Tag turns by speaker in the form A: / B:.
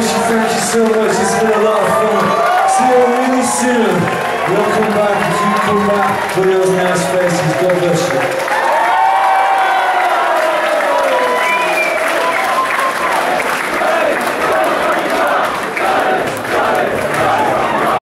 A: thank you so much. It's been a lot of fun. See you really soon. Welcome back if you come back. for those nice faces. God bless.